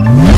Mm-hmm.